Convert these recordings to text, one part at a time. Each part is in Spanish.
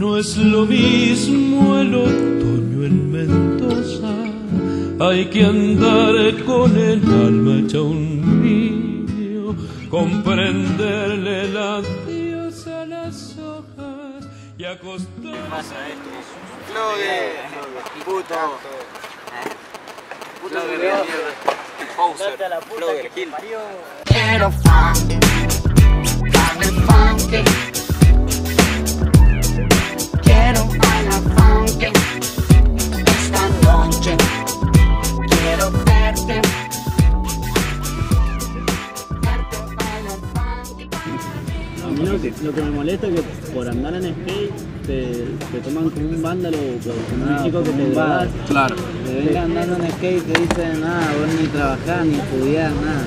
es lo mismo el otoño en Mendoza. Hay que andar con el alma hecha un niño, comprenderle la dios a las hojas y acostarse. Flogue, puto. Puto de mierda. Poser. Flogger, Gil. Mí lo que, lo que me molesta es que por andar en skate te, te toman como un vándalo como un chico que te drogas. Claro. Te venga andando en skate y te dicen nada, vos ni trabajás, ni estudiás, nada.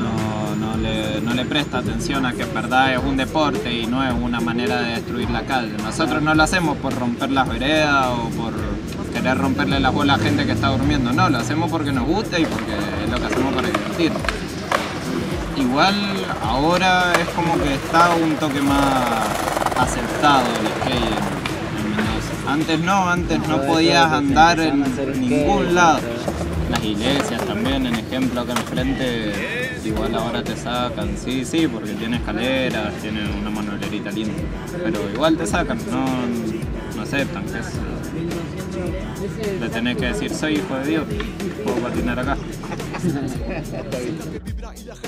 No, no, le, no le presta atención a que en verdad es un deporte y no es una manera de destruir la calle. Nosotros no lo hacemos por romper las veredas o por querer romperle la bola a gente que está durmiendo. No, lo hacemos porque nos gusta y porque es lo que hacemos para divertir. Igual ahora es como que está un toque más aceptado el skate en, en Mendoza. Antes no, antes no podías andar en ningún lado. Las iglesias también, en ejemplo, acá enfrente, igual ahora te sacan, sí, sí, porque tiene escaleras, tiene una manolerita linda, pero igual te sacan, no, no aceptan que es... Le tenés que decir, soy hijo de Dios, puedo patinar acá.